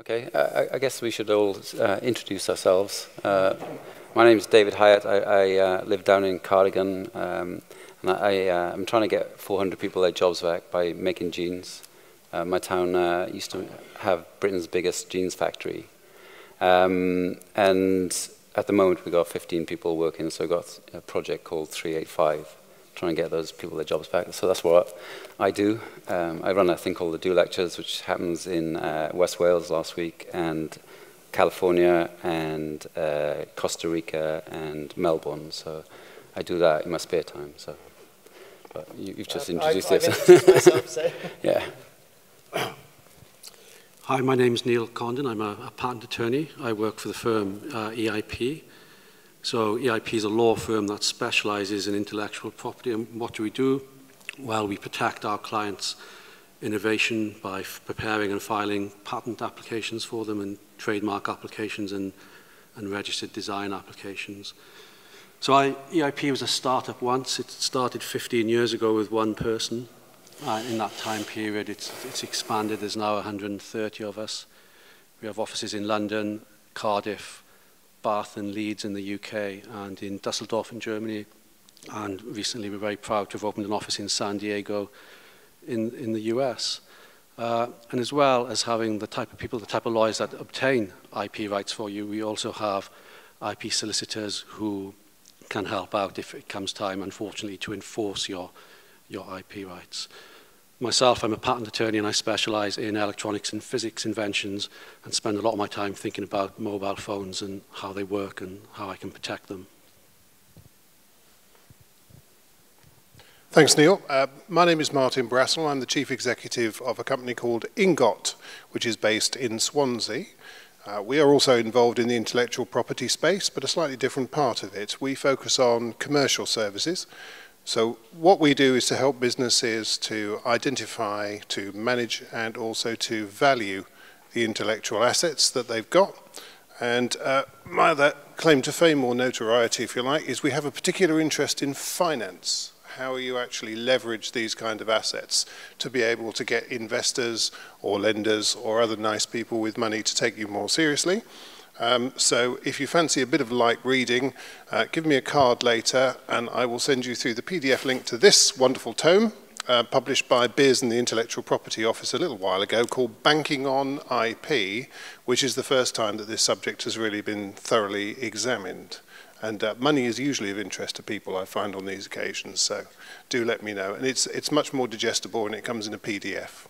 Okay, I, I, guess we should all uh, introduce ourselves. Uh, my name is David Hieatt. I, I uh, live down in Cardigan, um, and I, am uh, trying to get 400 people their jobs back by making jeans. Uh, my town uh, used to have Britain's biggest jeans factory, um, and at the moment we've got 15 people working, so we've got a project called 385 try and get those people their jobs back. So that's what I do. Um, I run a thing called the Do Lectures, which happens in uh, West Wales last week, and California, and uh, Costa Rica, and Melbourne. So I do that in my spare time. So, but you, have just uh, introduced I've, yourself. I've myself, so. yeah. Hi, my name is Neil Condon. I'm a, a patent attorney. I work for the firm uh, EIP. So EIP is a law firm that specializes in intellectual property. And what do we do? Well, we protect our clients' innovation by preparing and filing patent applications for them and trademark applications and, and registered design applications. So I, EIP was a startup once. It started 15 years ago with one person. Uh, in that time period, it's, it's expanded. There's now 130 of us. We have offices in London, Cardiff, Bath and Leeds in the UK and in Dusseldorf in Germany. And recently we're very proud to have opened an office in San Diego in, in the US. Uh, and as well as having the type of people, the type of lawyers that obtain IP rights for you, we also have IP solicitors who can help out if it comes time, unfortunately, to enforce your, your IP rights. Myself, I'm a patent attorney and I specialize in electronics and physics inventions and spend a lot of my time thinking about mobile phones and how they work and how I can protect them. Thanks, Neil. Uh, my name is Martin Brassell. I'm the chief executive of a company called Inngot, which is based in Swansea. Uh, we are also involved in the intellectual property space, but a slightly different part of it. We focus on commercial services. So what we do is to help businesses to identify, to manage, and also to value the intellectual assets that they've got. And uh, my other claim to fame or notoriety, if you like, is we have a particular interest in finance. How you actually leverage these kind of assets to be able to get investors or lenders or other nice people with money to take you more seriously. Um, so if you fancy a bit of light reading, uh, give me a card later and I will send you through the PDF link to this wonderful tome uh, published by Beers and the Intellectual Property Office a little while ago called Banking on IP, which is the first time that this subject has really been thoroughly examined. And uh, money is usually of interest to people, I find, on these occasions, so do let me know. And it's, it's much more digestible when it comes in a PDF.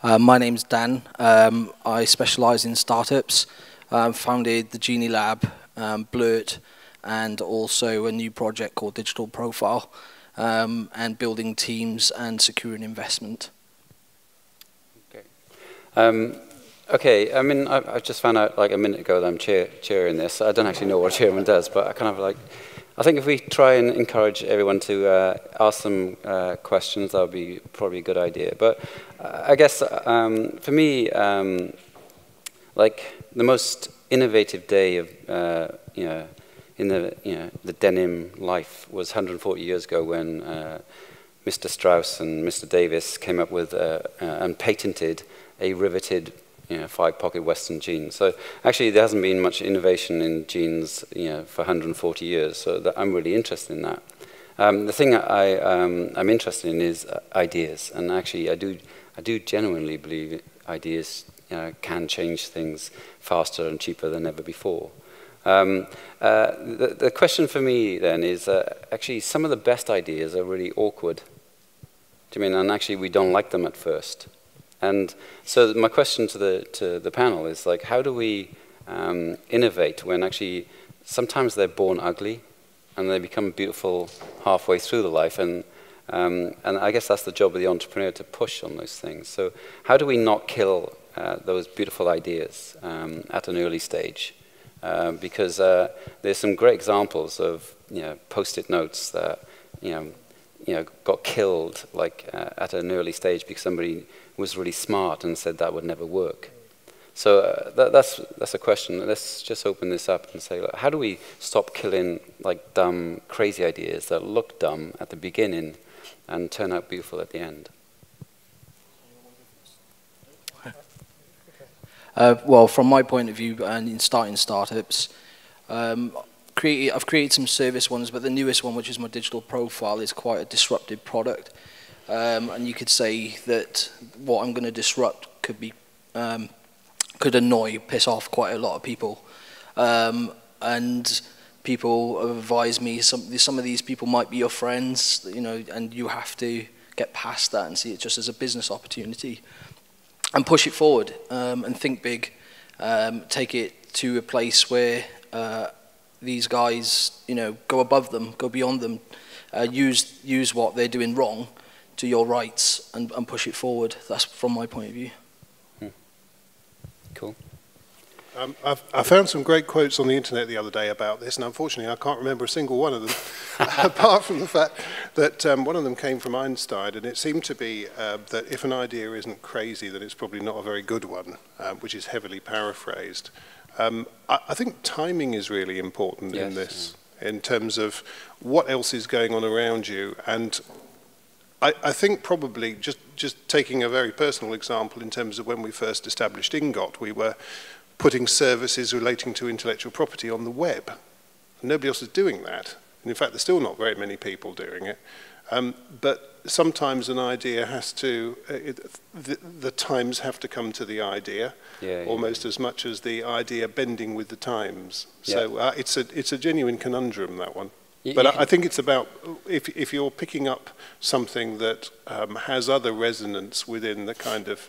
Uh, my name's Dan. Um, I specialise in startups. Um, founded the Genie Lab, um, Blurt, and also a new project called Digital Profile, um, and building teams and securing investment. Okay. Um, okay. I mean, I, I, just found out like a minute ago that I'm chair, chairing this. I don't actually know what a chairman does, but I kind of like I think if we try and encourage everyone to uh, ask some uh, questions, that would be probably a good idea. But uh, I guess um, for me, um, like the most innovative day of, uh, you know, in the, you know, the denim life was 140 years ago when uh, Mr. Strauss and Mr. Davis came up with uh, and patented a riveted you know, five pocket Western jeans. So actually there hasn't been much innovation in jeans you know, for 140 years, so that I'm really interested in that. Um, the thing I, um, I'm interested in is uh, ideas, and actually I do, I do genuinely believe ideas you know, can change things faster and cheaper than ever before. Um, uh, the, the question for me then is uh, actually some of the best ideas are really awkward. Do you mean, and actually we don't like them at first. And so my question to the, to the panel is like, how do we um, innovate when actually sometimes they're born ugly and they become beautiful halfway through the life and um, and I guess that's the job of the entrepreneur to push on those things. So how do we not kill uh, those beautiful ideas um, at an early stage? Uh, because uh, there's some great examples of you know, post-it notes that you know, you know, got killed like uh, at an early stage because somebody was really smart and said that would never work. So uh, that, that's, that's a question. Let's just open this up and say, how do we stop killing like dumb, crazy ideas that look dumb at the beginning and turn out beautiful at the end? Uh, well, from my point of view, and in starting startups, um, created, I've created some service ones, but the newest one, which is my digital profile, is quite a disruptive product. Um, and you could say that what I'm going to disrupt could be um, could annoy, piss off quite a lot of people. Um, and people advise me some some of these people might be your friends, you know, and you have to get past that and see it just as a business opportunity and push it forward um, and think big. Um, take it to a place where uh, these guys, you know, go above them, go beyond them, uh, use use what they're doing wrong to your rights and, and push it forward. That's from my point of view. Hmm. Cool. Um, i found some great quotes on the internet the other day about this, and unfortunately I can't remember a single one of them, apart from the fact that um, one of them came from Einstein, and it seemed to be uh, that if an idea isn't crazy, then it's probably not a very good one, um, which is heavily paraphrased. Um, I, I think timing is really important yes. in this, yeah. in terms of what else is going on around you. And I, I think probably just, just taking a very personal example in terms of when we first established Ingot, we were putting services relating to intellectual property on the web. Nobody else is doing that. And in fact, there's still not very many people doing it. Um, but sometimes an idea has to, uh, it, the, the, times have to come to the idea, yeah, almost yeah. as much as the idea bending with the times. Yeah. So uh, it's, a, it's a genuine conundrum, that one. but I, I, think it's about, if, if you're picking up something that um, has other resonance within the kind of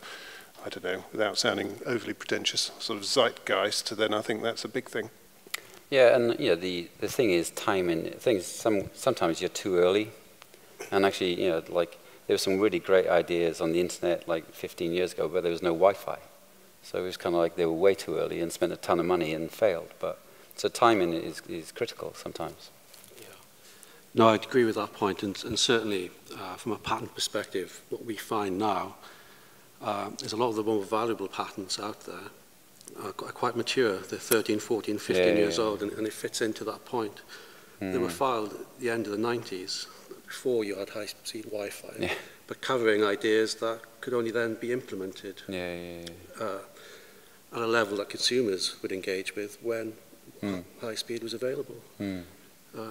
I don't know, without sounding overly pretentious, sort of zeitgeist, then I think that's a big thing. Yeah, and you know, the, the thing is timing. Things some sometimes you're too early, and actually, you know, like there were some really great ideas on the internet like 15 years ago, but there was no Wi-Fi, so it was kind of like they were way too early and spent a ton of money and failed. But so timing is is critical sometimes. Yeah. No, I'd agree with that point, and, and certainly uh, from a patent perspective, what we find now uh, there's a lot of the more valuable patents out there are quite mature. They're 13, 14, 15 yeah, years yeah. old, and, and, it fits into that point. Mm. They were hmm. filed at the end of the 90s, before you had high-speed Wi-Fi, yeah. but covering ideas that could only then be implemented uh, at a level that consumers would engage with when mm. high speed was available. Mm. Uh,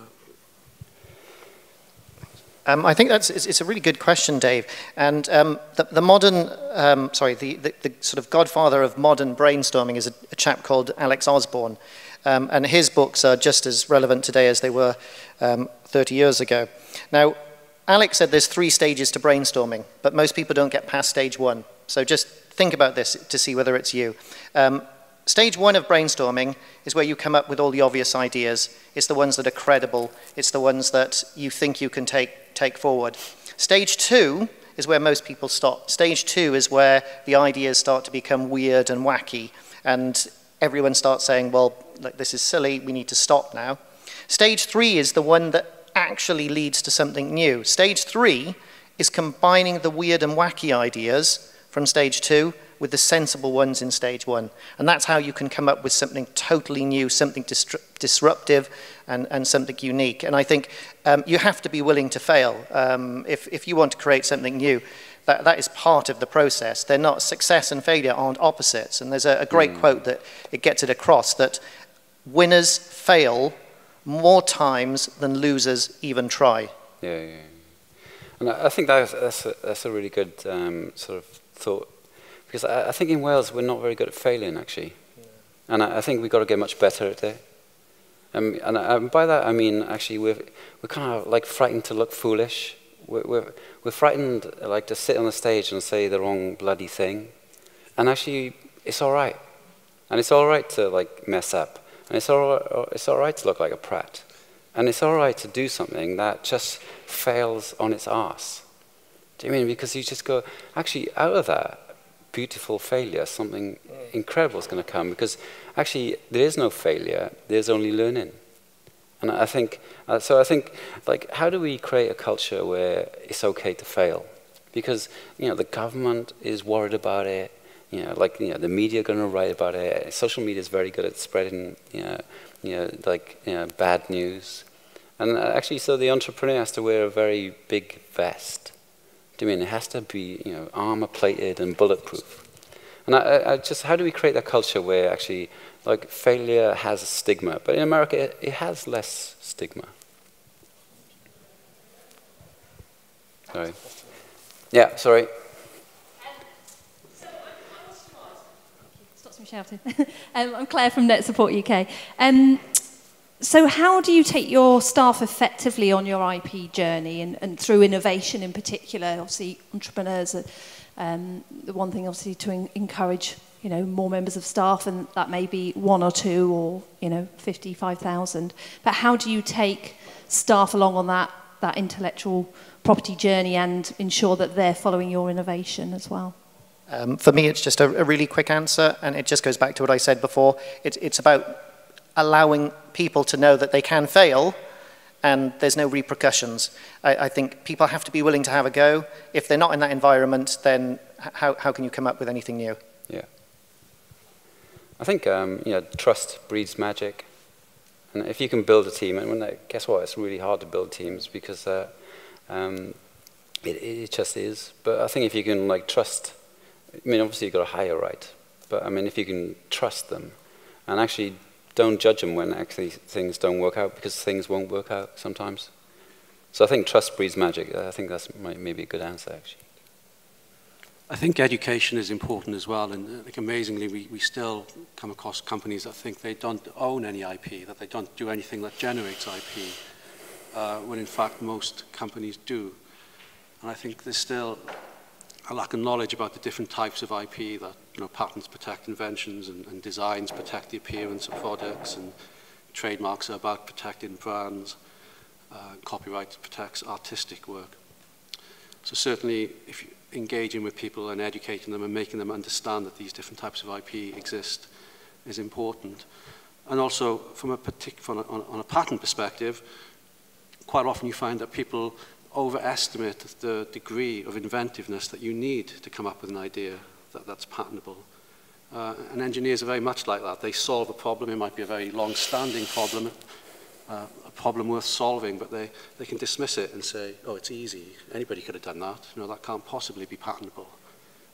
um, I think that's it's, it's, a really good question, Dave. And um, the, the, modern, um, sorry, the, the, the, sort of godfather of modern brainstorming is a, a chap called Alex Osborn. Um, and his books are just as relevant today as they were um, 30 years ago. Now, Alex said there's three stages to brainstorming, but most people don't get past stage one. So just think about this to see whether it's you. Um, Stage one of brainstorming is where you come up with all the obvious ideas. It's the ones that are credible. It's the ones that you think you can take, take forward. Stage two is where most people stop. Stage two is where the ideas start to become weird and wacky, and everyone starts saying, well, look, this is silly, we need to stop now. Stage three is the one that actually leads to something new. Stage three is combining the weird and wacky ideas from stage two with the sensible ones in stage one. And that's how you can come up with something totally new, something disruptive, and, and something unique. And I think um, you have to be willing to fail. Um, if, if you want to create something new, that, that is part of the process. They're not, success and failure aren't opposites. And there's a, a great mm. quote that it gets it across that winners fail more times than losers even try. Yeah, yeah. And I think that's, that's, a, that's a really good um, sort of thought because I, I, think in Wales we're not very good at failing, actually. Yeah. And I, I, think we've got to get much better at it. Um, and, and by that I mean, actually, we're, we're kind of like frightened to look foolish. We're, we're, we're frightened like to sit on the stage and say the wrong bloody thing. And actually, it's all right. And it's all right to like mess up. And it's all, it's all right to look like a prat. And it's all right to do something that just fails on its ass. Do you mean? Because you just go, actually, out of that, beautiful failure, something incredible is going to come because actually there is no failure, there's only learning. And I think, uh, so I think, like, how do we create a culture where it's okay to fail? Because, you know, the government is worried about it, you know, like, you know, the media are going to write about it. Social media is very good at spreading, you know, you know like, you know, bad news. And uh, actually, so the entrepreneur has to wear a very big vest do you mean it has to be, you know, armor plated and bulletproof? And I, I just, how do we create that culture where actually, like, failure has a stigma, but in America, it, it has less stigma. Sorry. Yeah, sorry. Stops me shouting. um, I'm Claire from Net Support UK. Um, so how do you take your staff effectively on your IP journey and, and through innovation in particular? Obviously, entrepreneurs are um, the one thing, obviously, to encourage you know more members of staff, and that may be one or two or you know 55,000. But how do you take staff along on that that intellectual property journey and ensure that they're following your innovation as well? Um, for me, it's just a, a really quick answer, and it just goes back to what I said before. It's, it's about allowing people to know that they can fail and there's no repercussions. I, I think people have to be willing to have a go. If they're not in that environment, then how, how can you come up with anything new? Yeah. I think um, you know, trust breeds magic. And if you can build a team, and when they, guess what, it's really hard to build teams because uh, um, it, it just is. But I think if you can like trust, I mean, obviously you've got to hire right, but I mean, if you can trust them and actually don't judge them when actually things don't work out because things won't work out sometimes. So I think trust breeds magic. I think that's maybe a good answer actually. I think education is important as well, and like amazingly, we, we still come across companies that think they don't own any IP, that they don't do anything that generates IP, uh, when in fact most companies do. And I think there's still a lack of knowledge about the different types of IP that you know patents protect inventions and, and designs protect the appearance of products and trademarks are about protecting brands. Uh, copyright protects artistic work. So certainly if you, engaging with people and educating them and making them understand that these different types of IP exist is important. And also from a, particular on, on a patent perspective, quite often you find that people overestimate the degree of inventiveness that you need to come up with an idea that, that's patentable. Uh, and engineers are very much like that. They solve a problem. It might be a very long-standing problem, uh, a problem worth solving, but they, they can dismiss it and say, oh, it's easy. Anybody could have done that. You know, that can't possibly be patentable.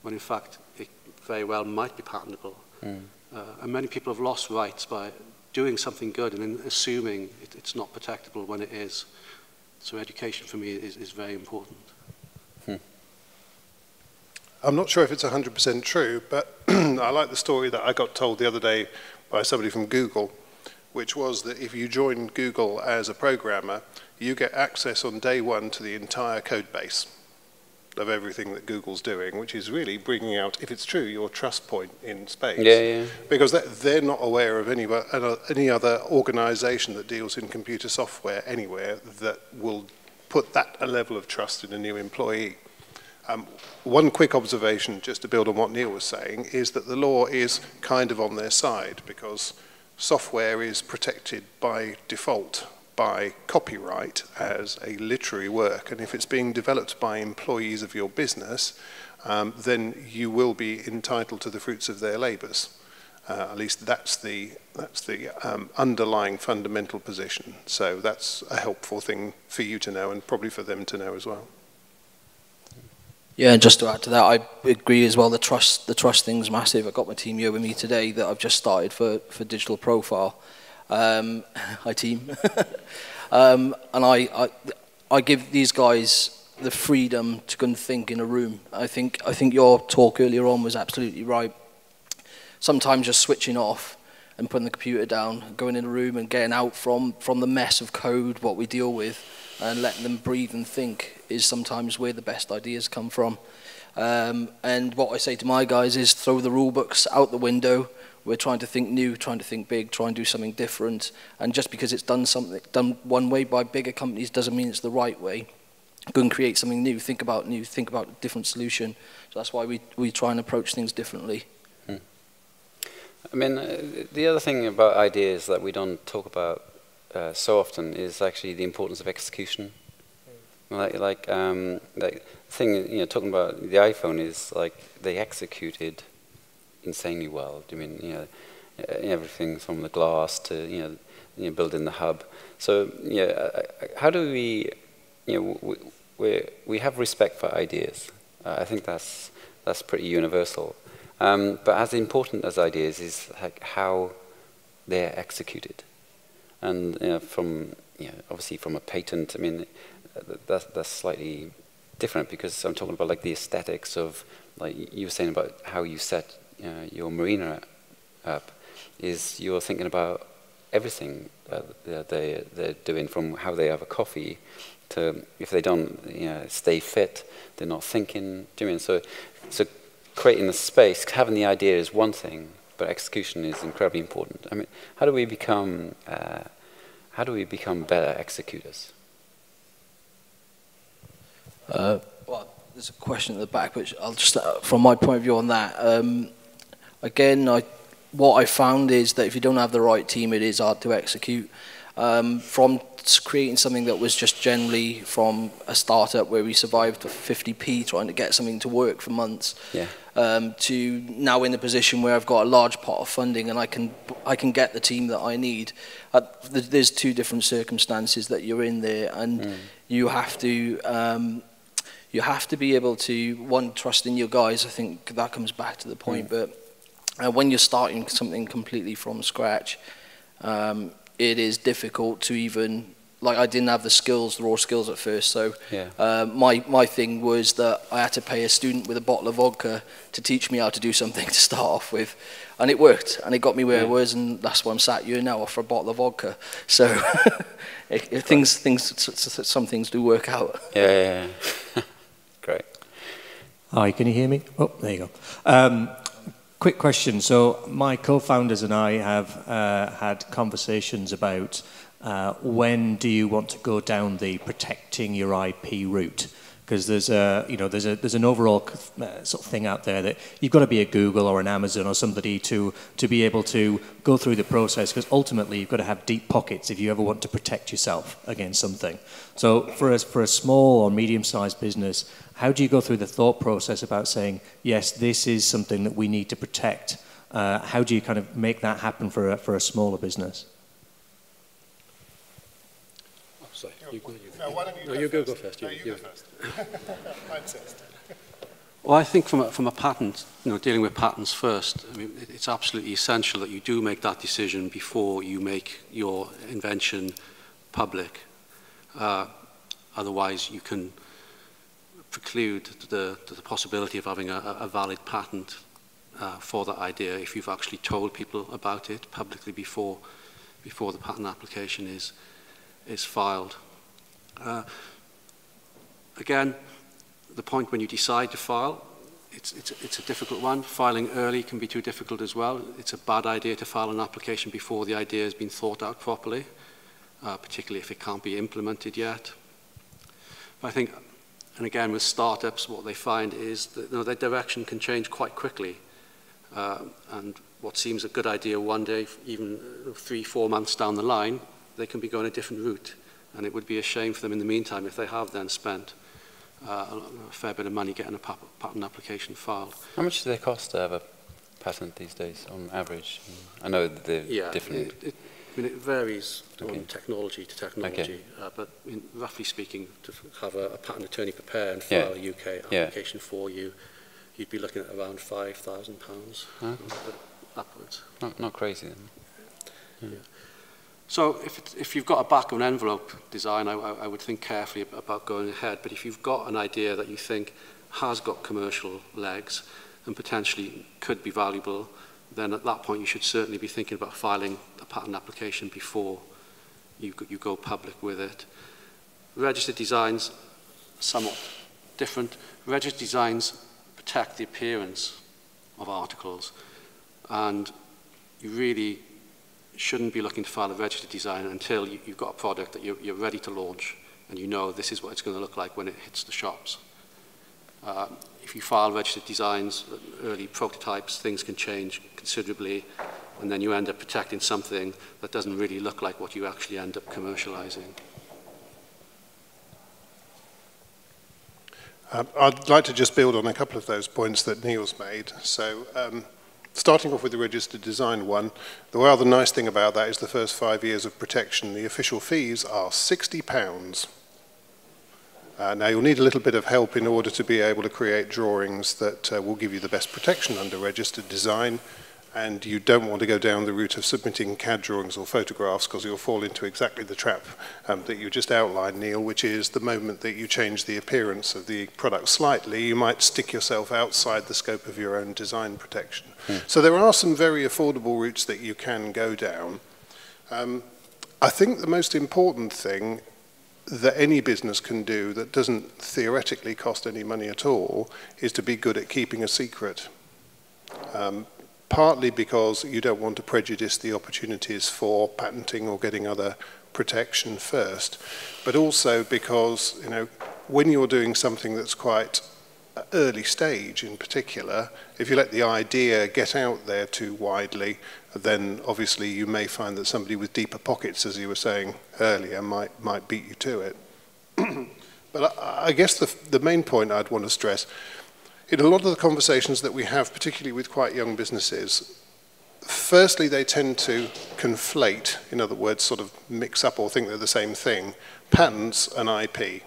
When in fact, it very well might be patentable. Mm. Uh, and many people have lost rights by doing something good and then assuming it, it's not protectable when it is. So education for me is, is very important. Hmm. I'm not sure if it's 100% true, but I like the story that I got told the other day by somebody from Google which was that if you join Google as a programmer, you get access on day one to the entire code base of everything that Google's doing, which is really bringing out, if it's true, your trust point in space. Yeah, yeah. Because they're not aware of any, any other organization that deals in computer software anywhere that will put that level of trust in a new employee. Um, one quick observation, just to build on what Neil was saying, is that the law is kind of on their side because software is protected by default by copyright as a literary work. And if it's being developed by employees of your business, um, then you will be entitled to the fruits of their labours. Uh, at least that's the, that's the um, underlying fundamental position. So that's a helpful thing for you to know and probably for them to know as well. Yeah, and just to add to that, I agree as well. The trust, the trust thing's massive. I've got my team here with me today that I've just started for for digital profile. Um, hi team, um, and I, I I give these guys the freedom to go and think in a room. I think I think your talk earlier on was absolutely right. Sometimes just switching off and putting the computer down, going in a room and getting out from from the mess of code what we deal with and letting them breathe and think is sometimes where the best ideas come from. Um, and what I say to my guys is throw the rule books out the window. We're trying to think new, trying to think big, try and do something different. And just because it's done something done one way by bigger companies doesn't mean it's the right way. Go and create something new, think about new, think about a different solution. So that's why we, we try and approach things differently. Hmm. I mean, uh, the other thing about ideas that we don't talk about uh, so often is actually the importance of execution. Mm. Like, like, um, like thing, you know, talking about the iPhone is like they executed insanely well. I mean, you know, everything from the glass to you know, you know building the hub. So, yeah, uh, uh, how do we, you know, we, we, we have respect for ideas. Uh, I think that's that's pretty universal. Um, but as important as ideas is like how they're executed. And you know, from, you know, obviously from a patent, I mean, that's, that's slightly different because I'm talking about like the aesthetics of, like you were saying about how you set uh, your marina up, is you're thinking about everything that they, they're doing from how they have a coffee to if they don't you know, stay fit, they're not thinking, do you mean? So, so creating the space, having the idea is one thing, but execution is incredibly important. I mean, how do we become, uh, how do we become better executors? Uh, well, there's a question at the back, which I'll just, uh, from my point of view on that, um, again, I, what I found is that if you don't have the right team, it is hard to execute. Um, from creating something that was just generally from a startup where we survived for 50p trying to get something to work for months yeah. um, to now in the position where I've got a large pot of funding and I can I can get the team that I need. Uh, there's two different circumstances that you're in there and mm. you have to um, you have to be able to one trust in your guys. I think that comes back to the point, mm. but uh, when you're starting something completely from scratch, um, it is difficult to even like I didn't have the skills, the raw skills at first. So yeah. uh, my my thing was that I had to pay a student with a bottle of vodka to teach me how to do something to start off with, and it worked, and it got me where yeah. I was, and that's why I'm sat here now for a bottle of vodka. So it, it, things things some things do work out. Yeah, yeah, yeah. great. Hi, can you hear me? Oh, there you go. Um, quick question. So my co-founders and I have uh, had conversations about uh, when do you want to go down the protecting your IP route? Because there's a, you know, there's a, there's an overall uh, sort of thing out there that you've got to be a Google or an Amazon or somebody to to be able to go through the process. Because ultimately, you've got to have deep pockets if you ever want to protect yourself against something. So for a, for a small or medium-sized business, how do you go through the thought process about saying, yes, this is something that we need to protect? Uh, how do you kind of make that happen for a, for a smaller business? Oh, sorry. You, you, no, why don't you, no, go, you first. go first. No, you, go first. well, I think from a, from a patent, you know, dealing with patents first, I mean, it's absolutely essential that you do make that decision before you make your invention public. Uh, otherwise, you can preclude the, the possibility of having a, a valid patent uh, for that idea if you've actually told people about it publicly before, before the patent application is, is filed. Uh, again, the point when you decide to file, it's, it's, it's a difficult one. Filing early can be too difficult as well. It's a bad idea to file an application before the idea has been thought out properly, uh, particularly if it can't be implemented yet. But I think and again, with startups, what they find is that you know, their direction can change quite quickly. Uh, and what seems a good idea one day, even three, four months down the line, they can be going a different route. And it would be a shame for them in the meantime if they have then spent uh, a fair bit of money getting a patent application filed. How much do they cost to have a patent these days on average? I know they're yeah, different. It, it, I mean, it varies okay. on technology to technology, okay. uh, but I mean, roughly speaking, to have a, a patent attorney prepare and file yeah. a UK application yeah. for you, you'd be looking at around five thousand pounds upwards. Not, not crazy then. Yeah. yeah. So if, if you've got a back of an envelope design, I, I would think carefully about going ahead. But if you've got an idea that you think has got commercial legs and potentially could be valuable, then at that point you should certainly be thinking about filing a patent application before you, you go public with it. Registered designs, somewhat different. Registered designs protect the appearance of articles and you really shouldn't be looking to file a registered design until you, you've got a product that you're, you're ready to launch and you know this is what it's going to look like when it hits the shops. Uh, if you file registered designs, early prototypes, things can change considerably, and then you end up protecting something that doesn't really look like what you actually end up commercializing. Um, I'd like to just build on a couple of those points that Neil's made. So, um, starting off with the registered design one, the rather nice thing about that is the first five years of protection, the official fees are £60 Uh, now you'll need a little bit of help in order to be able to create drawings that uh, will give you the best protection under registered design and you don't want to go down the route of submitting CAD drawings or photographs because you'll fall into exactly the trap um, that you just outlined, Neil, which is the moment that you change the appearance of the product slightly, you might stick yourself outside the scope of your own design protection. Hmm. So there are some very affordable routes that you can go down. Um, I think the most important thing that any business can do that doesn't theoretically cost any money at all is to be good at keeping a secret. Um, partly because you don't want to prejudice the opportunities for patenting or getting other protection first, but also because, you know, when you're doing something that's quite early stage in particular, if you let the idea get out there too widely, then obviously you may find that somebody with deeper pockets, as you were saying earlier, might, might beat you to it. but I, I guess the, the main point I'd want to stress in a lot of the conversations that we have, particularly with quite young businesses, firstly, they tend to conflate, in other words, sort of mix up or think they're the same thing, patents and IP.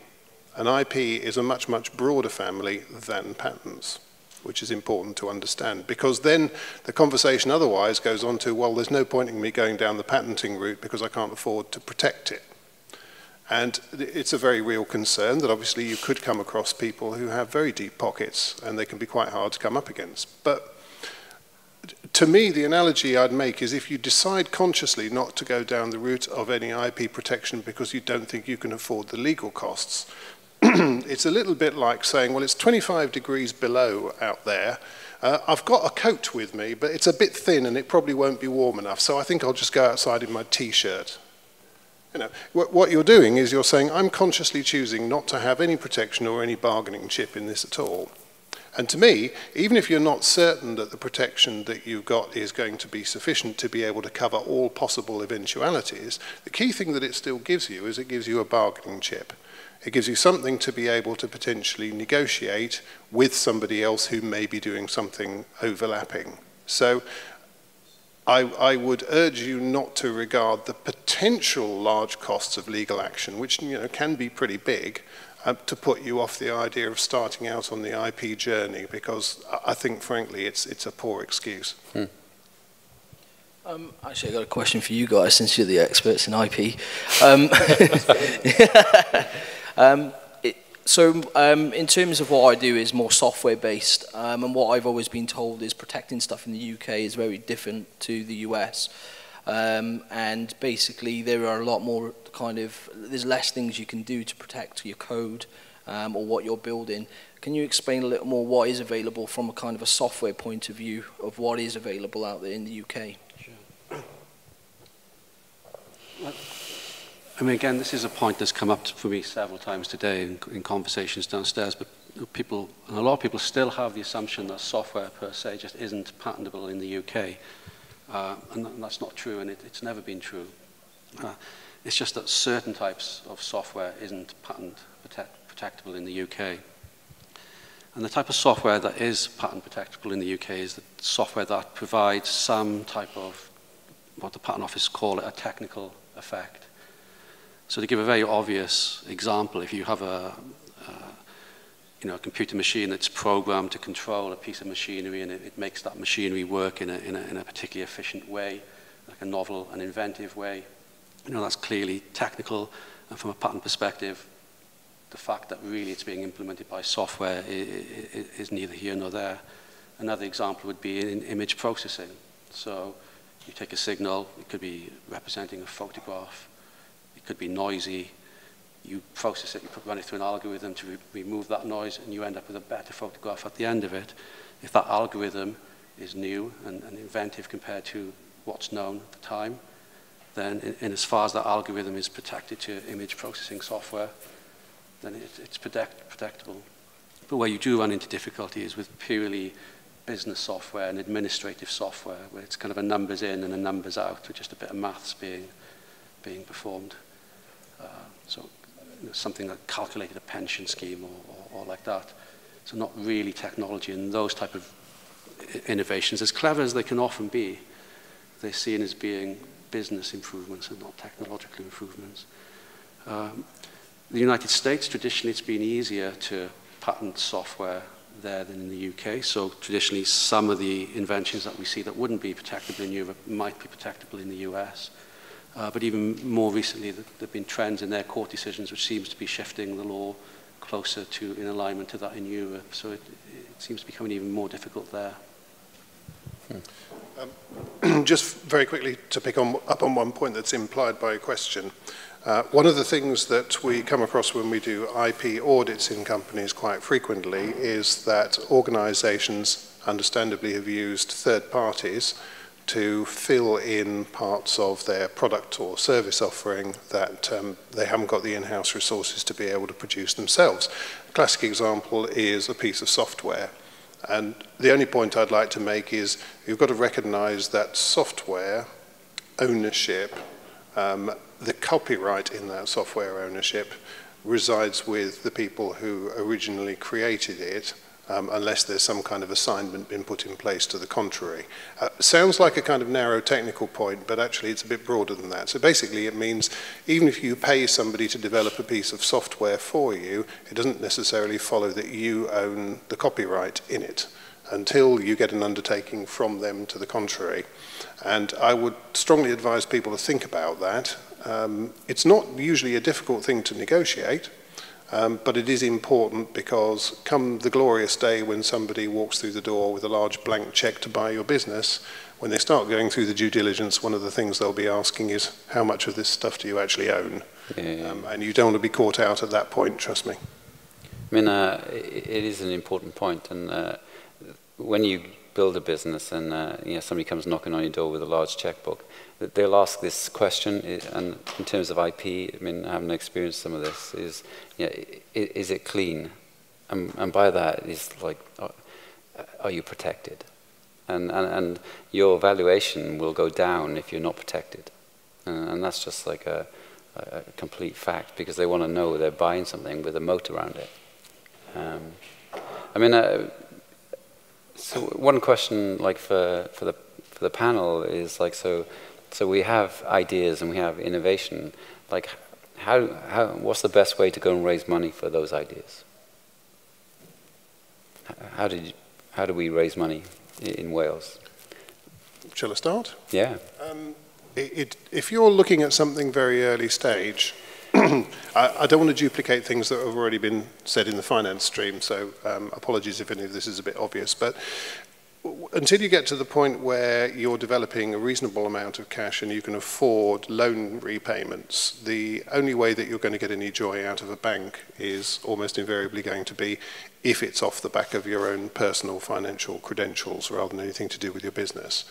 An IP is a much, much broader family than patents, which is important to understand. Because then the conversation otherwise goes on to, well, there's no point in me going down the patenting route because I can't afford to protect it. And it's a very real concern that obviously you could come across people who have very deep pockets and they can be quite hard to come up against. But to me, the analogy I'd make is if you decide consciously not to go down the route of any IP protection because you don't think you can afford the legal costs, it's a little bit like saying, well, it's 25 degrees below out there. Uh, I've got a coat with me, but it's a bit thin and it probably won't be warm enough, so I think I'll just go outside in my t-shirt. You know, what, what you're doing is you're saying, I'm consciously choosing not to have any protection or any bargaining chip in this at all. And to me, even if you're not certain that the protection that you've got is going to be sufficient to be able to cover all possible eventualities, the key thing that it still gives you is it gives you a bargaining chip. It gives you something to be able to potentially negotiate with somebody else who may be doing something overlapping. So I, I, would urge you not to regard the potential large costs of legal action, which you know, can be pretty big, uh, to put you off the idea of starting out on the IP journey, because I think, frankly, it's, it's a poor excuse. Hmm. Um, actually, I've got a question for you guys, since you're the experts in IP. Um, um, So um, in terms of what I do is more software based um, and what I've always been told is protecting stuff in the UK is very different to the US. Um, and basically there are a lot more kind of, there's less things you can do to protect your code um, or what you're building. Can you explain a little more what is available from a kind of a software point of view of what is available out there in the UK? Sure. I mean, again, this is a point that's come up for me several times today in, in conversations downstairs, but people, and a lot of people still have the assumption that software per se just isn't patentable in the UK. Uh, and, that's not true, and it, it's never been true. Uh, it's just that certain types of software isn't patent protect, protectable in the UK. And the type of software that is patent protectable in the UK is the software that provides some type of, what the Patent Office call it, a technical effect. So to give a very obvious example, if you have a, a, you know, a computer machine that's programmed to control a piece of machinery and it, it makes that machinery work in a, in, a, in a particularly efficient way, like a novel and inventive way, you know, that's clearly technical. And from a patent perspective, the fact that really it's being implemented by software is, is neither here nor there. Another example would be in image processing. So you take a signal, it could be representing a photograph, could be noisy. You process it, you run it through an algorithm to re remove that noise, and you end up with a better photograph at the end of it. If that algorithm is new and, and inventive compared to what's known at the time, then in, in as far as that algorithm is protected to image processing software, then it, it's protect, protectable. But where you do run into difficulty is with purely business software and administrative software, where it's kind of a numbers in and a numbers out, with just a bit of maths being, being performed. Uh, so something like calculated a pension scheme or, or, or like that. So not really technology and those type of innovations, as clever as they can often be, they're seen as being business improvements and not technological improvements. Um, the United States, traditionally it's been easier to patent software there than in the UK. So traditionally some of the inventions that we see that wouldn't be protectable in Europe might be protectable in the US. Uh, but even more recently, there have been trends in their court decisions which seems to be shifting the law closer to in alignment to that in Europe. So it, it seems to be becoming even more difficult there. Um, just very quickly to pick on, up on one point that's implied by a question. Uh, one of the things that we come across when we do IP audits in companies quite frequently is that organizations understandably have used third parties to fill in parts of their product or service offering that um, they haven't got the in-house resources to be able to produce themselves. A classic example is a piece of software. And the only point I'd like to make is you've got to recognize that software ownership um, the copyright in that software ownership resides with the people who originally created it, um, unless there's some kind of assignment been put in place to the contrary. Uh, sounds like a kind of narrow technical point, but actually it's a bit broader than that. So basically it means even if you pay somebody to develop a piece of software for you, it doesn't necessarily follow that you own the copyright in it until you get an undertaking from them to the contrary. And I would strongly advise people to think about that um, it's not usually a difficult thing to negotiate, um, but it is important because come the glorious day when somebody walks through the door with a large blank check to buy your business, when they start going through the due diligence, one of the things they'll be asking is, how much of this stuff do you actually own? Yeah. Um, and you don't want to be caught out at that point, trust me. I mean, uh, it is an important point, and uh, when you build a business and uh, you know, somebody comes knocking on your door with a large checkbook, they'll ask this question, and in terms of IP, I mean, I haven't experienced some of this, is, you know, is it clean? And, and by that is like, are you protected? And, and, and your valuation will go down if you're not protected. And, and that's just like a, a, complete fact because they want to know they're buying something with a moat around it. Um, I mean, uh, so one question like for, for, the, for the panel is like, so so we have ideas and we have innovation. Like, how, how, what's the best way to go and raise money for those ideas? How, did you, how do we raise money in Wales? Shall I start? Yeah. Um, it, it, if you're looking at something very early stage, I, I, don't want to duplicate things that have already been said in the finance stream, so um, apologies if any of this is a bit obvious, but until you get to the point where you're developing a reasonable amount of cash and you can afford loan repayments, the only way that you're going to get any joy out of a bank is almost invariably going to be if it's off the back of your own personal financial credentials rather than anything to do with your business.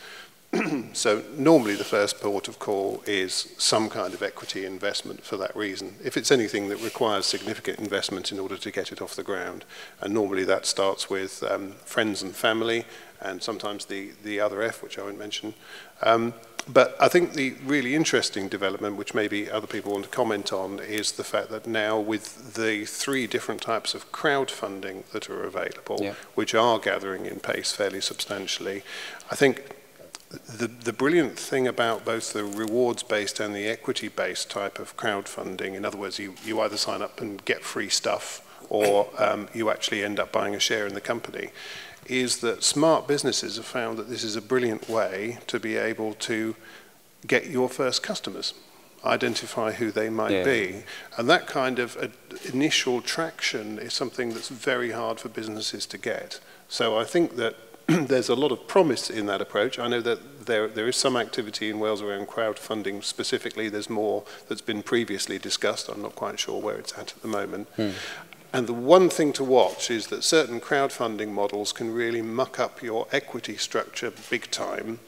so normally the first port of call is some kind of equity investment for that reason. If it's anything that requires significant investment in order to get it off the ground, and normally that starts with um, friends and family, and sometimes the, the other F, which I won't mention. Um, but I think the really interesting development, which maybe other people want to comment on, is the fact that now with the three different types of crowdfunding that are available, yeah. which are gathering in pace fairly substantially, I think the, the brilliant thing about both the rewards-based and the equity-based type of crowdfunding, in other words, you, you either sign up and get free stuff or um, you actually end up buying a share in the company, is that smart businesses have found that this is a brilliant way to be able to get your first customers, identify who they might yeah. be. And that kind of uh, initial traction is something that's very hard for businesses to get. So I think that there's a lot of promise in that approach. I know that there, there is some activity in Wales around crowdfunding specifically. There's more that's been previously discussed. I'm not quite sure where it's at at the moment. Hmm. And the one thing to watch is that certain crowdfunding models can really muck up your equity structure big time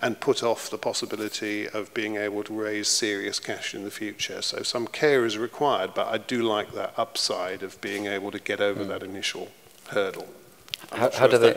and put off the possibility of being able to raise serious cash in the future. So some care is required, but I do like that upside of being able to get over mm. that initial hurdle. How, how, do they?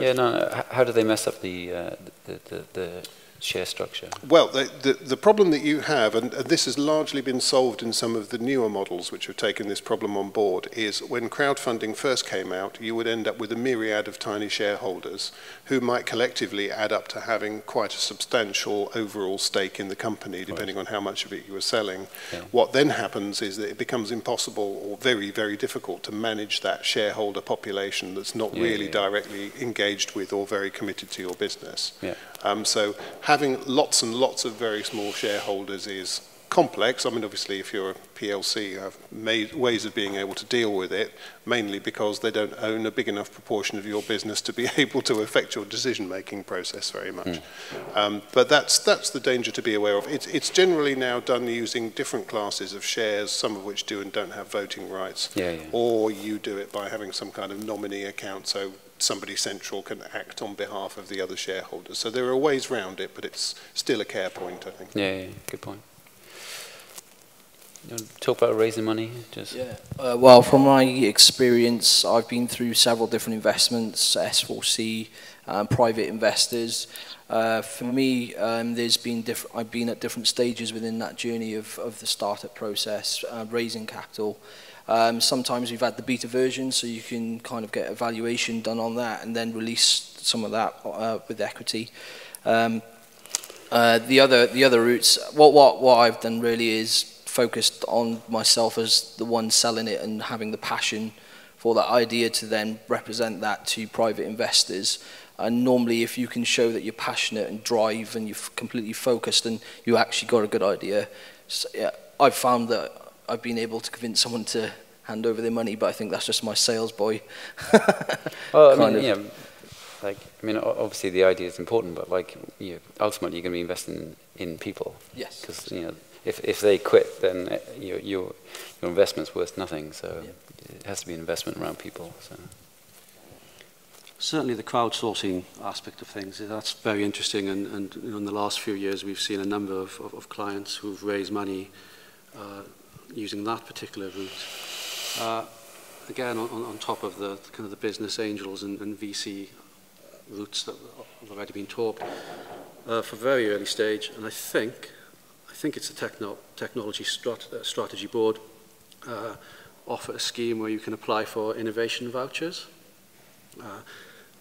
Yeah, no, How do they mess up the uh, the, the, the share structure? Well, the, the, the, problem that you have, and, and this has largely been solved in some of the newer models which have taken this problem on board, is when crowdfunding first came out, you would end up with a myriad of tiny shareholders who might collectively add up to having quite a substantial overall stake in the company, depending right. on how much of it you were selling. Yeah. What then happens is that it becomes impossible or very, very difficult to manage that shareholder population that's not yeah, really yeah. directly engaged with or very committed to your business. Um, so having lots and lots of very small shareholders is complex. I mean, obviously, if you're a PLC, you have ways of being able to deal with it, mainly because they don't own a big enough proportion of your business to be able to affect your decision-making process very much. Mm. Um, but that's, that's the danger to be aware of. It's, it's generally now done using different classes of shares, some of which do and don't have voting rights. Yeah, yeah. Or you do it by having some kind of nominee account, so somebody central can act on behalf of the other shareholders. So there are ways around it, but it's still a care point, I think. Yeah, yeah good point. You talk about raising money? Just yeah. Uh, well, from my experience, I've been through several different investments, S4C, um, private investors. Uh, for me, um, there's been different. I've been at different stages within that journey of, of the startup process, uh, raising capital. Um, sometimes we've had the beta version, so you can kind of get evaluation done on that and then release some of that uh, with equity. Um, uh, the other the other routes, what what what I've done really is focused on myself as the one selling it and having the passion for that idea to then represent that to private investors. And normally, if you can show that you're passionate and drive and you're completely focused and you actually got a good idea, so, yeah, I've found that I've been able to convince someone to hand over their money, but I think that's just my sales boy. well, I mean, yeah, like, I mean, obviously the idea is important, but like, you know, ultimately you're going to be investing in people. Yes. Because, you know, if, if they quit, then uh, your, your, your investment's worth nothing, so yeah. it has to be an investment around people. So. Certainly the crowdsourcing aspect of things, that's very interesting, and, and you know, in the last few years we've seen a number of, of, of clients who've raised money uh, using that particular route. Uh, again, on, on top of the kind of the business angels and, and VC routes that have already been talked uh, for very early stage, and I think I think it's a techno technology strat uh, strategy board uh, offer a scheme where you can apply for innovation vouchers, uh,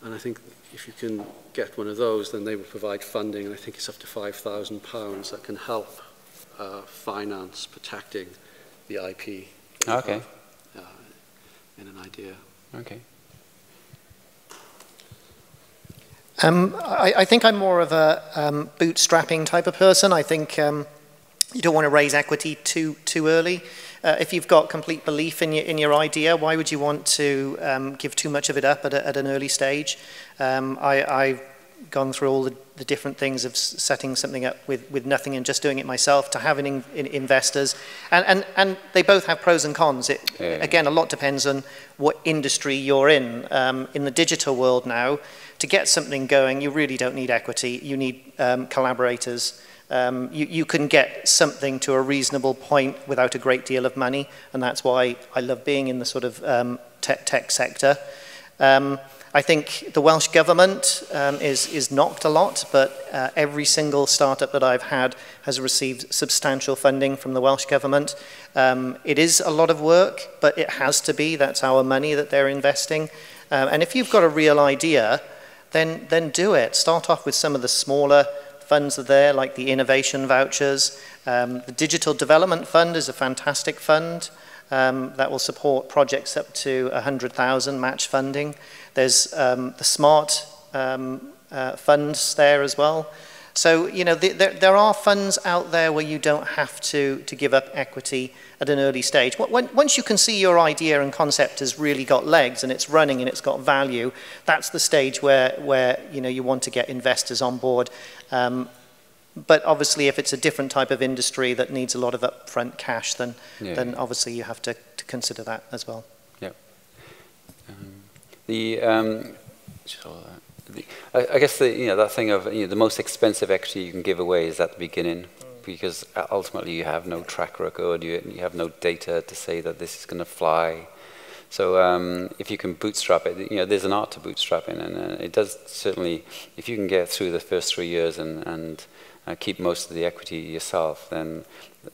and I think if you can get one of those, then they will provide funding, and I think it's up to five thousand pounds that can help uh, finance protecting the IP. Okay. Uh, in an idea. Okay. Um, I, I, think I'm more of a um, bootstrapping type of person. I think um, you don't want to raise equity too too early. Uh, if you've got complete belief in your in your idea, why would you want to um, give too much of it up at, a, at an early stage? Um, I, I've gone through all the, the different things of setting something up with, with nothing and just doing it myself to having in, in investors. And, and, and they both have pros and cons. It, yeah. Again, a lot depends on what industry you're in. Um, in the digital world now, to get something going, you really don't need equity. You need um, collaborators. Um, you, you can get something to a reasonable point without a great deal of money, and that's why I love being in the sort of um, tech, tech sector. Um, I think the Welsh Government um, is, is knocked a lot, but uh, every single startup that I've had has received substantial funding from the Welsh Government. Um, it is a lot of work, but it has to be. That's our money that they're investing. Um, and if you've got a real idea, then, then do it. Start off with some of the smaller funds are there, like the innovation vouchers. Um, the Digital Development Fund is a fantastic fund um, that will support projects up to 100,000 match funding. There's um, the smart um, uh, funds there as well. So, you know, the, there, there are funds out there where you don't have to, to give up equity at an early stage. When, once you can see your idea and concept has really got legs and it's running and it's got value, that's the stage where, where you, know, you want to get investors on board. Um, but obviously, if it's a different type of industry that needs a lot of upfront cash, then, yeah. then obviously you have to, to consider that as well. The, um, I, guess the, you know, that thing of you know, the most expensive equity you can give away is at the beginning because ultimately you have no track record, you, you have no data to say that this is going to fly. So um, if you can bootstrap it, you know, there's an art to bootstrapping, and uh, it does certainly, if you can get through the first three years and, and uh, keep most of the equity yourself, then,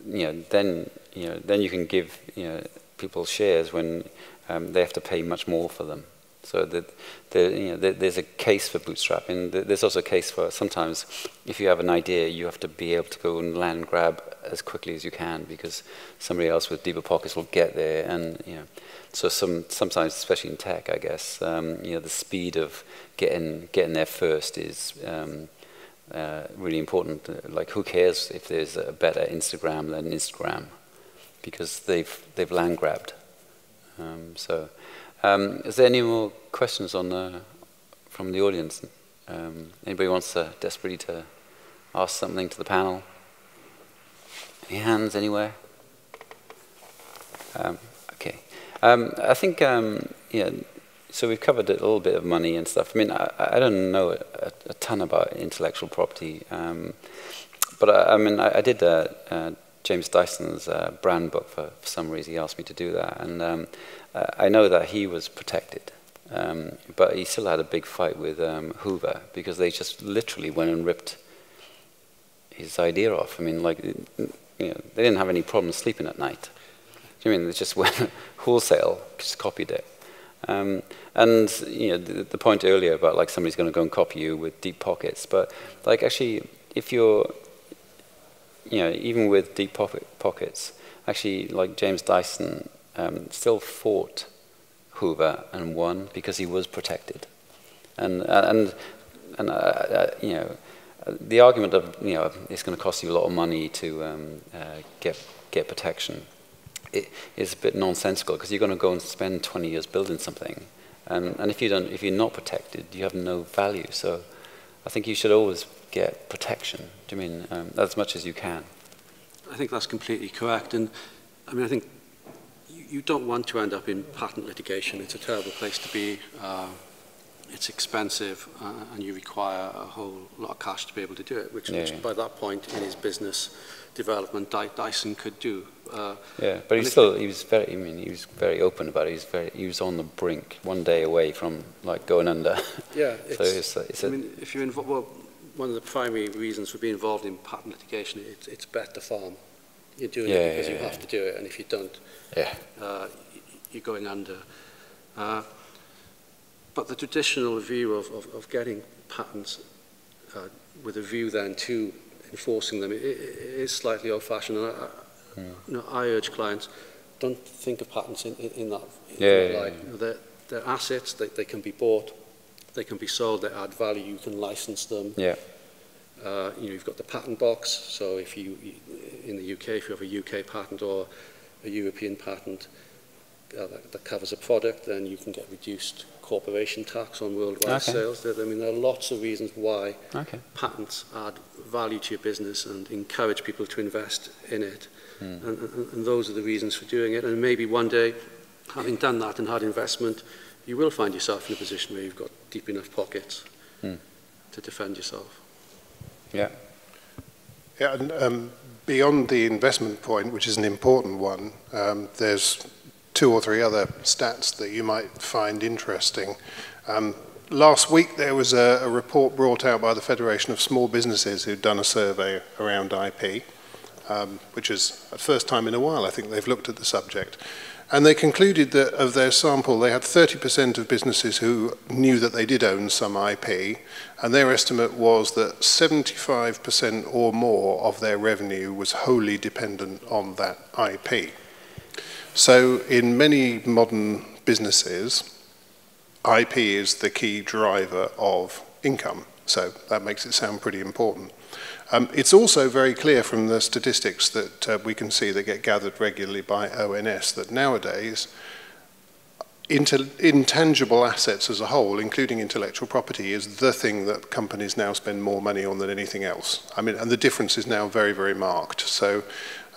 you know, then, you know, then you can give, you know, people shares when um, they have to pay much more for them. So that the, you know, there's a case for bootstrapping. There's also a case for sometimes if you have an idea, you have to be able to go and land grab as quickly as you can because somebody else with deeper pockets will get there. And you know, so some sometimes, especially in tech, I guess, um, you know, the speed of getting getting there first is. Um, uh, really important. Like, who cares if there's a better Instagram than Instagram, because they've they've land grabbed. Um, so, um, is there any more questions on from the audience? Um, anybody wants desperately to ask something to the panel? Any hands anywhere? Um, okay. Um, I think, um, yeah, so we've covered a little bit of money and stuff. I mean, I, I don't know a, a, ton about intellectual property, um, but I, I, mean, I, I did uh, uh, James Dyson's uh, brand book for, for, some reason. He asked me to do that, and um, I know that he was protected, um, but he still had a big fight with um, Hoover because they just literally went and ripped his idea off. I mean, like, you know, they didn't have any problem sleeping at night. Do you mean they just went wholesale, just copied it? Um, and you know, the, the, point earlier about like somebody's going to go and copy you with deep pockets, but like actually, if you're, you know, even with deep pocket pockets, actually, like James Dyson um, still fought Hoover and won because he was protected. And, uh, and, and uh, uh, you know, the argument of, you know, it's going to cost you a lot of money to um, uh, get, get protection it is a bit nonsensical because you're going to go and spend 20 years building something. And, and if, you don't, if you're not protected, you have no value. So I think you should always get protection. Do you mean um, as much as you can? I think that's completely correct. And I mean, I think you don't want to end up in patent litigation. It's a terrible place to be. Uh, it's expensive uh, and you require a whole lot of cash to be able to do it, which, yeah, which by that point in his business development, Dyson could do. Uh, yeah, but he still, he was very, I mean, he was very open about it. He was very, he was on the brink, one day away from like going under. Yeah, so it's, it's, I mean, if you're involved, well, one of the primary reasons for being involved in patent litigation, it's, it's bet the farm. You're doing yeah, it because yeah, you have to do it, and if you don't, yeah. Uh, you're going under. Uh, but the traditional view of, of, of getting patents uh, with a view then to enforcing them it, it is slightly old-fashioned. And I, mm. you know, I urge clients, don't think of patents in, in, in that, in yeah, that light. Yeah, You know, they're, they're assets, they, they can be bought, they can be sold, they add value, you can license them. Yeah. Uh, you know, you've got the patent box, so if you, in the UK, if you have a UK patent or a European patent uh, that, that covers a product, then you can get reduced corporation tax on worldwide okay. sales. I mean, there are lots of reasons why okay. patents add value to your business and encourage people to invest in it. Mm. And, and, and those are the reasons for doing it. And maybe one day, having done that and had investment, you will find yourself in a position where you've got deep enough pockets mm. to defend yourself. Yeah. Yeah, and um, beyond the investment point, which is an important one, um, there's two or three other stats that you might find interesting. Um, last week there was a, a, report brought out by the Federation of Small Businesses who'd done a survey around IP, um, which is the first time in a while I think they've looked at the subject. And they concluded that of their sample, they had 30% of businesses who knew that they did own some IP, and their estimate was that 75% or more of their revenue was wholly dependent on that IP. So in many modern businesses, IP is the key driver of income. So that makes it sound pretty important. Um, it's also very clear from the statistics that uh, we can see that get gathered regularly by ONS that nowadays intangible assets as a whole, including intellectual property, is the thing that companies now spend more money on than anything else. I mean, and the difference is now very, very marked. So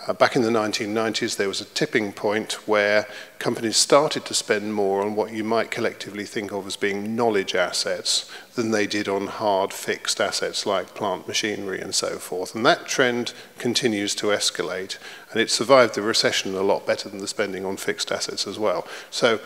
uh, back in the 1990s, there was a tipping point where companies started to spend more on what you might collectively think of as being knowledge assets than they did on hard fixed assets like plant machinery and so forth. And that trend continues to escalate, and it survived the recession a lot better than the spending on fixed assets as well. So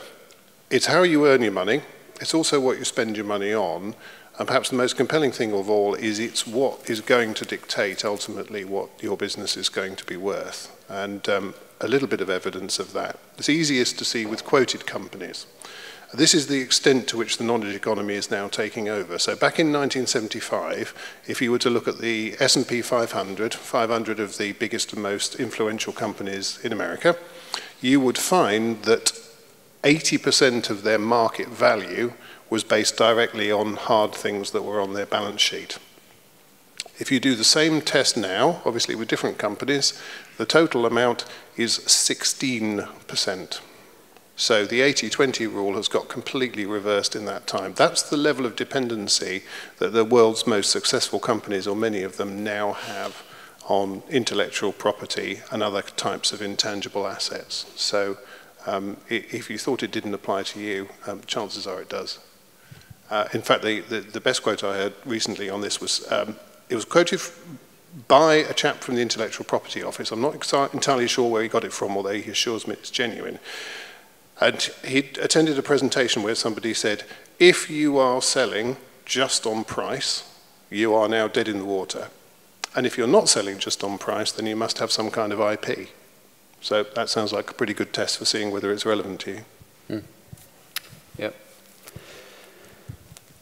it's how you earn your money. It's also what you spend your money on. And perhaps the most compelling thing of all is it's what is going to dictate ultimately what your business is going to be worth. And um, a little bit of evidence of that. It's easiest to see with quoted companies. This is the extent to which the knowledge economy is now taking over. So back in 1975, if you were to look at the S&P 500, 500 of the biggest and most influential companies in America, you would find that 80% of their market value was based directly on hard things that were on their balance sheet. If you do the same test now, obviously with different companies, the total amount is 16%. So the 80-20 rule has got completely reversed in that time. That's the level of dependency that the world's most successful companies, or many of them, now have on intellectual property and other types of intangible assets. So um, if you thought it didn't apply to you, um, chances are it does. Uh, in fact, the, the, the, best quote I heard recently on this was, um, it was quoted by a chap from the Intellectual Property Office. I'm not entirely sure where he got it from, although he assures me it's genuine. And he attended a presentation where somebody said, if you are selling just on price, you are now dead in the water. And if you're not selling just on price, then you must have some kind of IP. So that sounds like a pretty good test for seeing whether it's relevant to you. Hmm.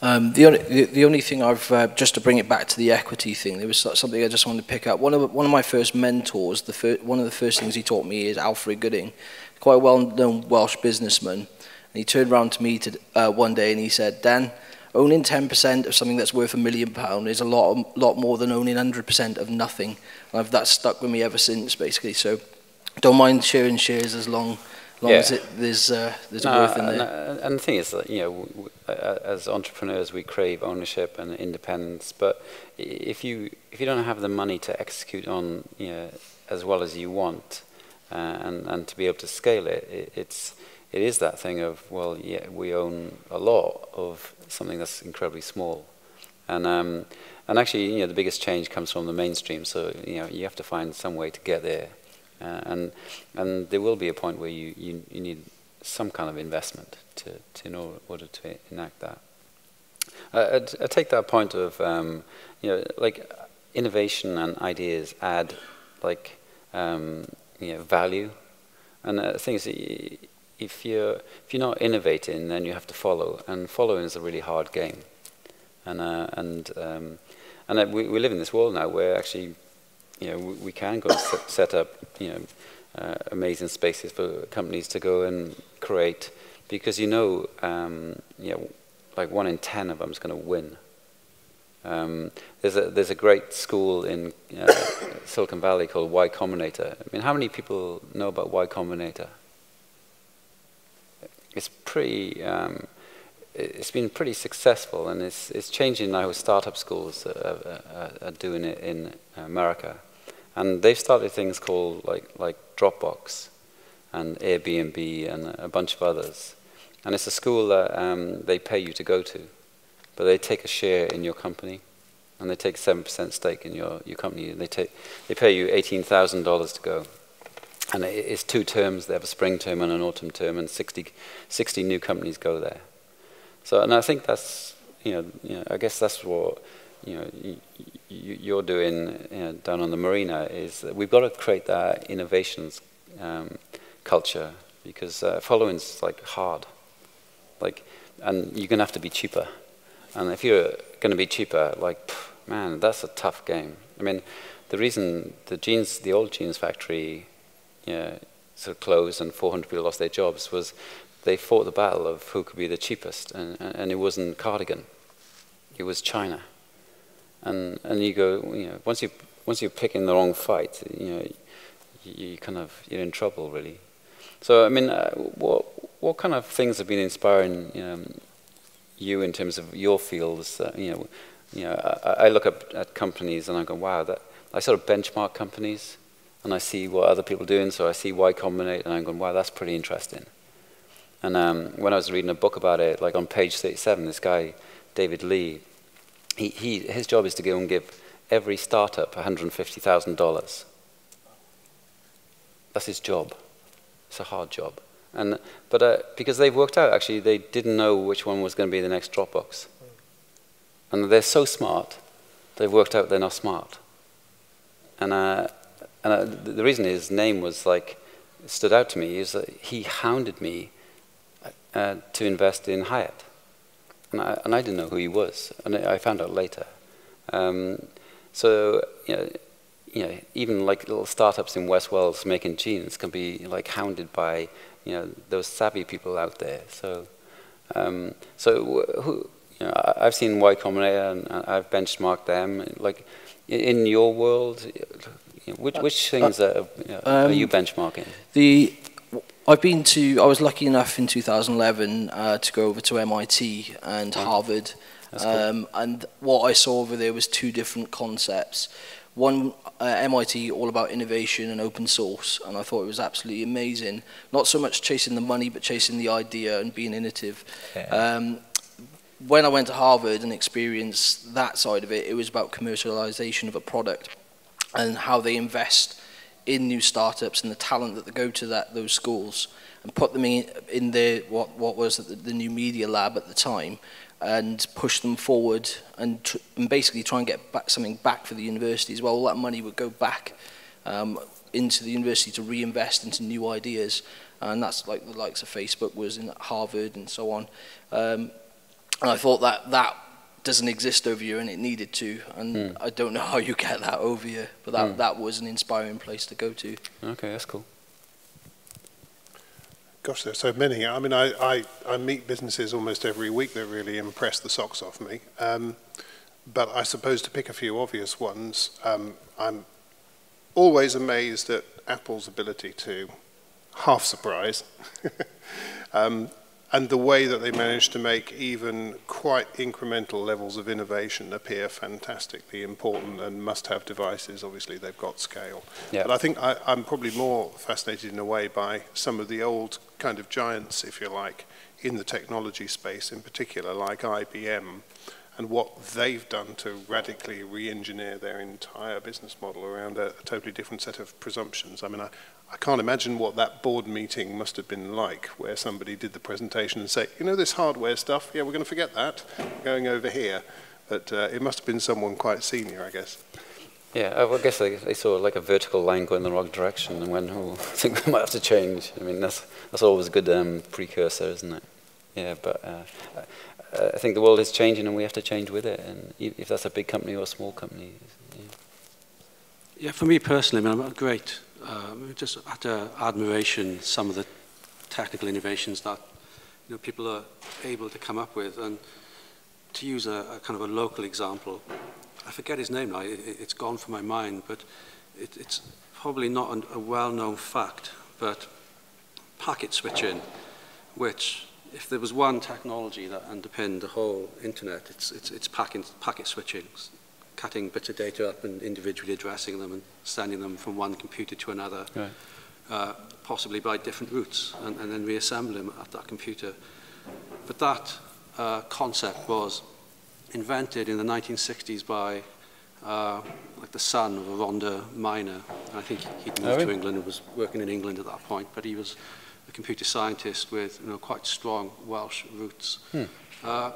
Um, the, only, the, the, only thing I've, uh, just to bring it back to the equity thing, there was something I just wanted to pick up. One of, one of my first mentors, the fir one of the first things he taught me is Alfred Gooding quite a well-known Welsh businessman. And he turned around to me to, uh, one day and he said, Dan, owning 10% of something that's worth a million pound is a lot, lot more than owning 100% of nothing. And I've, that's stuck with me ever since, basically. So don't mind sharing shares as long, long yeah. as it, there's, uh, there's no, worth in there. And, and the thing is that, you know, as entrepreneurs, we crave ownership and independence. But if you, if you don't have the money to execute on, you know, as well as you want, uh, and, and to be able to scale it, it, it's, it is that thing of, well, yeah, we own a lot of something that's incredibly small. And, um, and actually, you know, the biggest change comes from the mainstream, so, you know, you have to find some way to get there. Uh, and, and there will be a point where you, you, you need some kind of investment to, to in order to enact that. I, I take that point of, um, you know, like innovation and ideas add like um, you know, value. And the thing is, if you're, if you're not innovating, then you have to follow. And following is a really hard game. And, uh, and, um, and uh, we, we live in this world now where actually, you know, we, can go set, set up, you know, uh, amazing spaces for companies to go and create because you know, um, you know, like one in ten of them is going to win. Um, there's, a, there's a great school in uh, Silicon Valley called Y Combinator. I mean, how many people know about Y Combinator? It's pretty, um, it's been pretty successful and it's, it's changing now with startup schools are, doing it in America. And they've started things called like, like Dropbox and Airbnb and a bunch of others. And it's a school that um, they pay you to go to but they take a share in your company, and they take 7% stake in your, your company. They, take, they pay you $18,000 to go. And it's two terms. They have a spring term and an autumn term, and 60, 60 new companies go there. So, and I think that's, you know, you know I guess that's what, you know, you, are doing you know, down on the marina is that we've got to create that innovations um, culture because uh, following's like hard, like, and you're gonna have to be cheaper. And if you're going to be cheaper, like, pff, man, that's a tough game. I mean, the reason the jeans, the old jeans factory, you know, sort of closed and 400 people lost their jobs was they fought the battle of who could be the cheapest, and, and it wasn't Cardigan, it was China. And and you go, you know, once you once you're picking the wrong fight, you know, you, you kind of you're in trouble really. So I mean, uh, what what kind of things have been inspiring you know, you in terms of your fields. Uh, you know, you know, I, I look at, at companies and I go, wow, that I sort of benchmark companies and I see what other people are doing. So I see Y Combinator and I'm going, wow, that's pretty interesting. And um, when I was reading a book about it, like on page 37, this guy, David Lee, he, he, his job is to go and give every startup $150,000. That's his job. It's a hard job. And, but uh, because they've worked out, actually, they didn't know which one was going to be the next Dropbox. And they're so smart, they've worked out they're not smart. And, uh, and uh, the reason his name was like, stood out to me is that he hounded me uh, to invest in Hiut. And I, and I didn't know who he was, and I found out later. Um, so, you know, you know, even like little startups in West Wales making jeans can be like hounded by, you know, those savvy people out there. So, um, so who, you know, I've seen Y Combinator and I've benchmarked them. Like, in your world, which, which things are, you know, um, are you benchmarking? The I've been to. I was lucky enough in 2011 uh, to go over to MIT and oh, Harvard, cool. um, and what I saw over there was two different concepts. One uh, MIT all about innovation and open source, and I thought it was absolutely amazing. Not so much chasing the money, but chasing the idea and being innovative. Yeah. Um, when I went to Harvard and experienced that side of it, it was about commercialization of a product and how they invest in new startups and the talent that go to that those schools and put them in, in their what what was the, the new media lab at the time and push them forward and, and basically try and get back something back for the university as well. All that money would go back um, into the university to reinvest into new ideas, and that's like the likes of Facebook was in Harvard and so on. Um, and I thought that that doesn't exist over here and it needed to and mm. I don't know how you get that over here but that, mm. that was an inspiring place to go to. Okay, that's cool. Gosh, there's so many. I mean, I, I, I meet businesses almost every week that really impress the socks off me. Um, but I suppose to pick a few obvious ones, um, I'm always amazed at Apple's ability to half surprise. um, and the way that they managed to make even quite incremental levels of innovation appear fantastically important and must-have devices. Obviously, they've got scale. Yeah. But I think I, I'm probably more fascinated in a way by some of the old kind of giants, if you like, in the technology space in particular, like IBM, and what they've done to radically re-engineer their entire business model around a, a, totally different set of presumptions. I mean, I, I can't imagine what that board meeting must have been like, where somebody did the presentation and say, you know this hardware stuff, yeah, we're going to forget that, going over here. But uh, it must have been someone quite senior, I guess. Yeah, I guess they, they saw like a vertical line going in the wrong direction and went, oh, I think we might have to change. I mean, that's, that's always a good um, precursor, isn't it? Yeah, but uh, I think the world is changing and we have to change with it. And if that's a big company or a small company. Yeah, yeah for me personally, I mean, I'm great um, just utter admiration some of the technical innovations that you know, people are able to come up with. And to use a, a kind of a local example, I forget his name now, it, it's gone from my mind, but it, it's probably not an, a well-known fact, but packet switching, which if there was one technology that underpinned the whole internet, it's, it's, it's packet, packet switching cutting bits of data up and individually addressing them and sending them from one computer to another, right. uh, possibly by different routes, and, and, then reassemble them at that computer. But that uh, concept was invented in the 1960s by uh, like the son of a Rhondda miner. And I think he'd moved oh, to England and was working in England at that point, but he was a computer scientist with you know, quite strong Welsh roots. Hmm. Uh,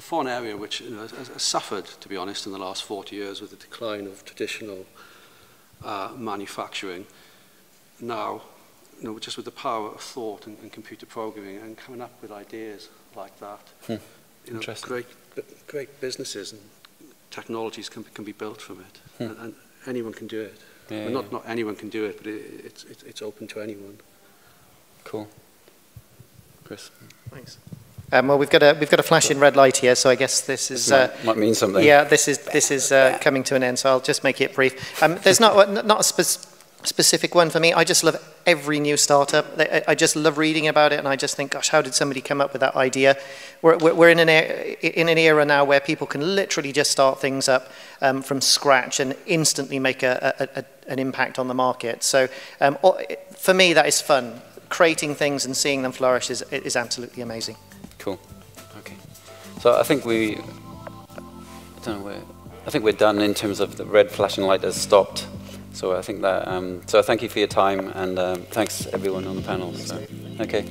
for an area which you know, has, has, suffered, to be honest, in the last 40 years with the decline of traditional uh, manufacturing, now, you know, just with the power of thought and, and computer programming and coming up with ideas like that, hmm. you know, great, great businesses and technologies can, can be built from it, hmm. and, and, anyone can do it. Yeah, well, not, yeah. not anyone can do it, but it, it's, it's, it's open to anyone. Cool. Chris. Thanks. Um, well, we've got a we've got a flashing red light here, so I guess this is uh, might, might, mean something. Yeah, this is this is uh, coming to an end, so I'll just make it brief. Um, there's not not a spe specific one for me. I just love every new startup. I just love reading about it, and I just think, gosh, how did somebody come up with that idea? We're we're in an era, in an era now where people can literally just start things up um, from scratch and instantly make a, a, a, an impact on the market. So um, for me, that is fun. Creating things and seeing them flourish is is absolutely amazing cool. Okay. So I think we, I don't know, where, I think we're done in terms of the red flashing light has stopped. So I think that, um, so thank you for your time and um, thanks everyone on the panel. So, okay.